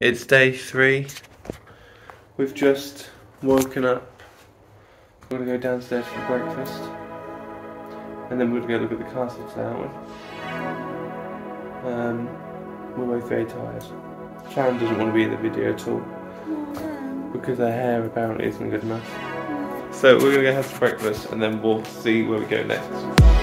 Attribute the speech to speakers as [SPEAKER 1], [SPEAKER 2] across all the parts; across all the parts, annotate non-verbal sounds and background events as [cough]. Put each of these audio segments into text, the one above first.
[SPEAKER 1] It's day three. We've just woken up. We're gonna go downstairs for breakfast. And then we're gonna go look at the castle today, aren't we? Um, we're both very tired. Sharon doesn't want to be in the video at all. Because her hair apparently isn't good enough. So we're gonna go have some breakfast and then we'll see where we go next.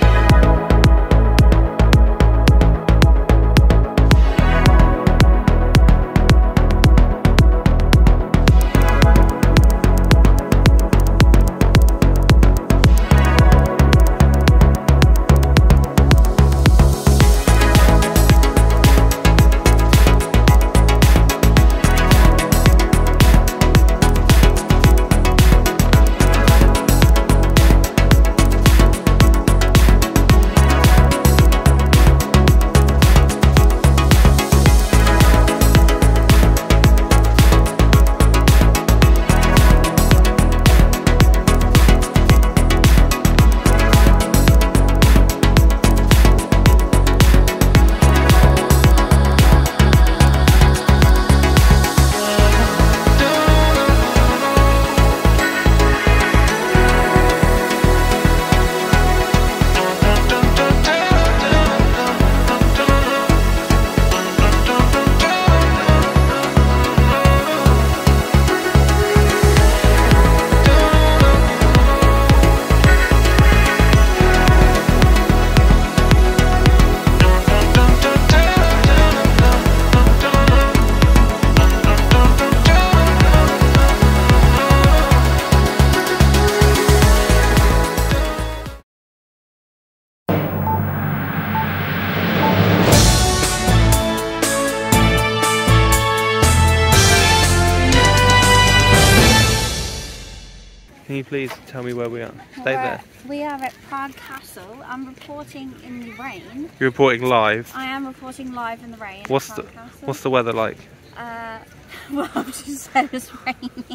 [SPEAKER 1] Can you please tell me where we are? Stay
[SPEAKER 2] We're-
[SPEAKER 1] there.
[SPEAKER 2] We are at Prague Castle. I'm reporting in the rain.
[SPEAKER 1] You're reporting live.
[SPEAKER 2] I am reporting live in the rain. at
[SPEAKER 1] What's the
[SPEAKER 2] Castle.
[SPEAKER 1] What's the weather like?
[SPEAKER 2] Uh, [laughs] well, I've [laughs] just said it's raining.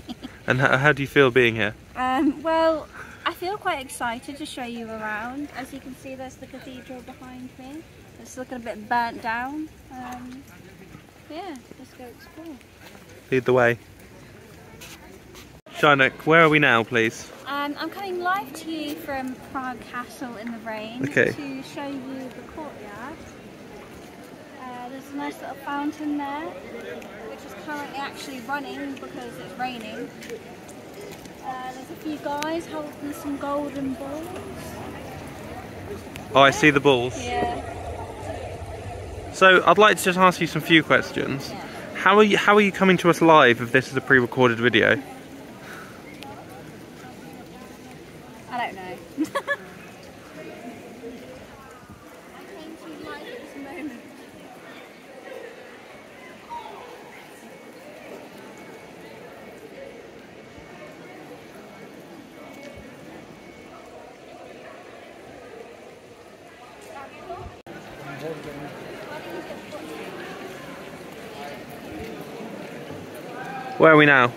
[SPEAKER 1] And how, how do you feel being here?
[SPEAKER 2] Um, well, I feel quite excited to show you around. As you can see, there's the cathedral behind me. It's looking a bit burnt down. Um, yeah, let's go explore.
[SPEAKER 1] Lead the way. Shanak, where are we now, please?
[SPEAKER 2] Um, I'm coming live to you from Prague Castle in the rain
[SPEAKER 1] Okay.
[SPEAKER 2] to show you the courtyard. Uh, there's a nice little fountain there, which is currently actually running because it's raining. Uh, there's a few guys holding some golden balls.
[SPEAKER 1] Oh, I see the balls.
[SPEAKER 2] Yeah.
[SPEAKER 1] So I'd like to just ask you some few questions.
[SPEAKER 2] Yeah.
[SPEAKER 1] How are you How are you coming to us live if this is a pre-recorded video?
[SPEAKER 2] I don't know.
[SPEAKER 1] Where are we now?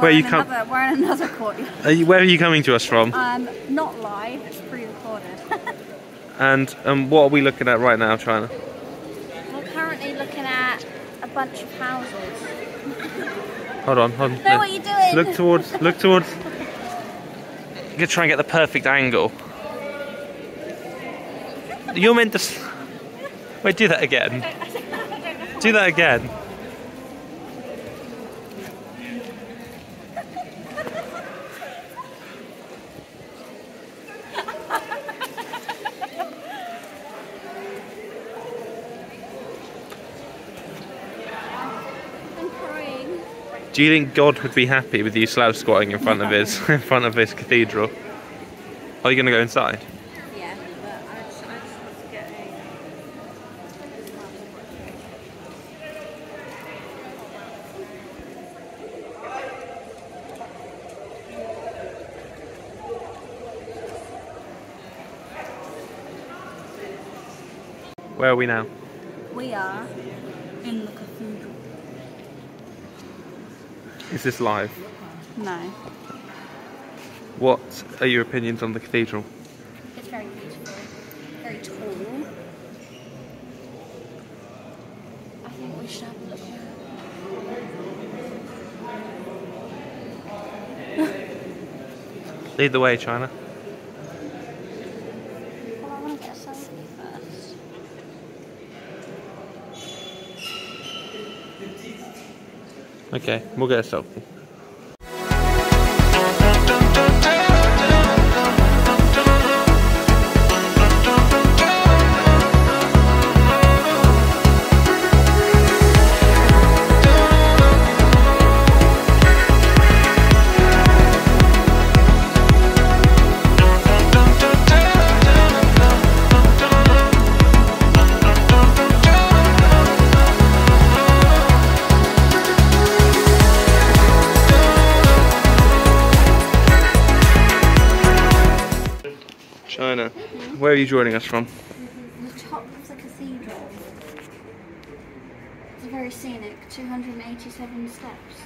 [SPEAKER 1] Where you come-
[SPEAKER 2] another, We're in another courtyard.
[SPEAKER 1] Are you, where are you coming to us from?
[SPEAKER 2] Um, not live, it's pre-recorded. [laughs]
[SPEAKER 1] And um, what are we looking at right now, China?
[SPEAKER 2] We're currently looking at a bunch of houses.
[SPEAKER 1] Hold on, hold on.
[SPEAKER 2] What you're doing?
[SPEAKER 1] Look towards. Look towards. I'm gonna try and get the perfect angle. You're meant to. Wait, do that again. Do that again.
[SPEAKER 2] I'm crying.
[SPEAKER 1] Do you think God would be happy with you slouch squatting in front of his [laughs] in front of his cathedral? Are you gonna go inside?
[SPEAKER 2] Yeah, but I just, I just want to get.
[SPEAKER 1] Where are we now?
[SPEAKER 2] We are
[SPEAKER 1] Is this live?
[SPEAKER 2] No.
[SPEAKER 1] What are your opinions on the cathedral?
[SPEAKER 2] It's very beautiful, very tall. I think we should have a look
[SPEAKER 1] Lead the way, China.
[SPEAKER 2] Well, I want to get a selfie first.
[SPEAKER 1] Okay, we'll get a selfie. China, where are you joining us from?
[SPEAKER 2] Cathedral. It's very scenic, 287 steps.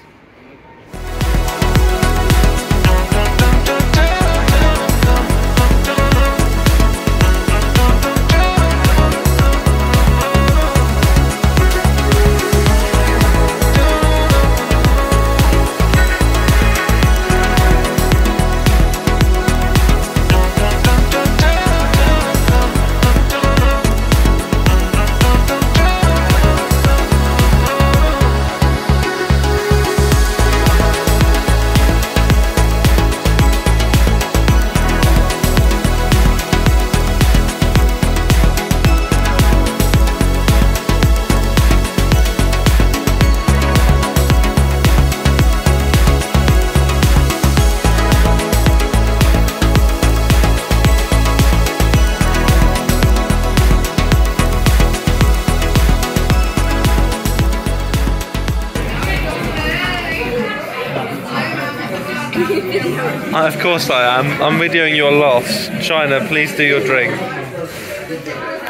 [SPEAKER 2] Uh, of course I am. I'm videoing your loss. China, please do your drink.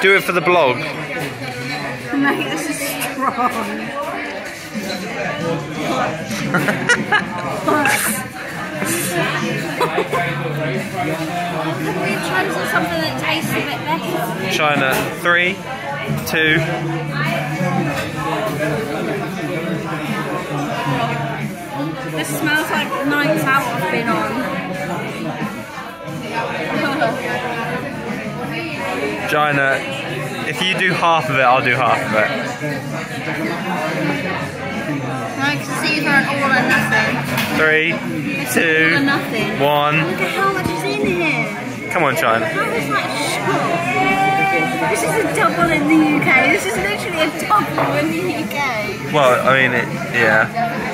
[SPEAKER 2] Do it for the blog. Mate, this is strong. Can we try something that tastes a bit better?
[SPEAKER 1] China, three, two.
[SPEAKER 2] This smells like nights out I've been on. [laughs]
[SPEAKER 1] China, if you do half of it, I'll do half of it.
[SPEAKER 2] I can see these an all or nothing.
[SPEAKER 1] Three, two,
[SPEAKER 2] nothing.
[SPEAKER 1] one.
[SPEAKER 2] Look at how much is in here.
[SPEAKER 1] Come on, China.
[SPEAKER 2] How is that shot? This is a double in the UK. This is literally a double in the UK.
[SPEAKER 1] Well, I mean, it, yeah.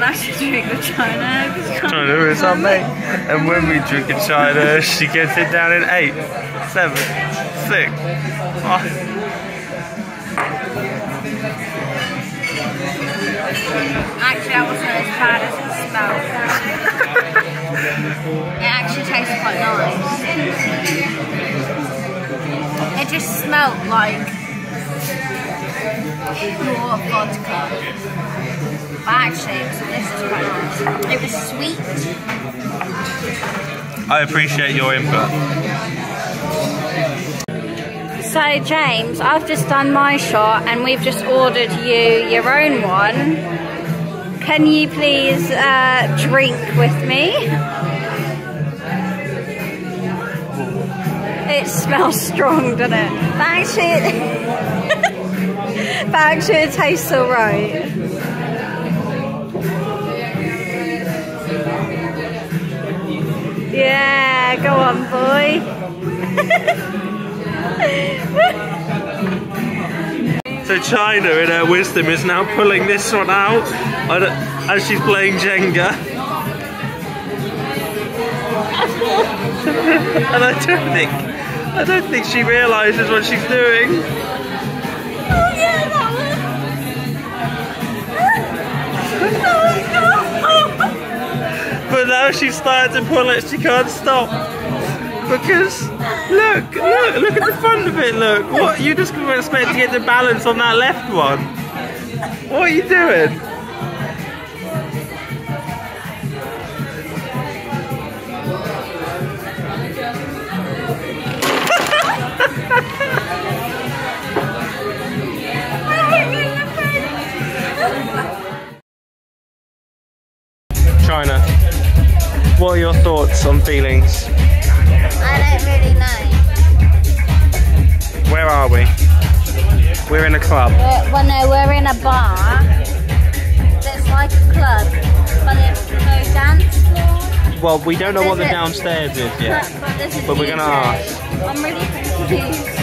[SPEAKER 2] Let's drink the China.
[SPEAKER 1] China is our mate. And when we drink in China, she gets it down in eight, seven, six, five.
[SPEAKER 2] Actually, that wasn't as bad as it smelled. [laughs] it actually tastes quite nice. It just smelled like pure vodka. Actually, it was delicious, quite nice. It was sweet.
[SPEAKER 1] I appreciate your input.
[SPEAKER 2] So, James, I've just done my shot and we've just ordered you your own one. Can you please uh, drink with me? It smells [laughs] strong, doesn't it? But actually, [laughs] it, actually it tastes alright. Yeah, go on, boy.
[SPEAKER 1] So China, in her wisdom, is now pulling this one out as she's playing Jenga. and I don't think, I don't think she realises what she's doing. Now she's started to pull it, she can't stop. Because look, look, look at the front of it. Look, what you just were expecting to get the balance on that left one. What are you doing? Thoughts on feelings?
[SPEAKER 2] I don't really know.
[SPEAKER 1] Where are we? We're in a club.
[SPEAKER 2] We're, well, no, we're in a bar. That's like a club, but there's no dance floor.
[SPEAKER 1] Well, we don't know what the downstairs is yet.
[SPEAKER 2] But,
[SPEAKER 1] But we're gonna ask.
[SPEAKER 2] I'm really confused.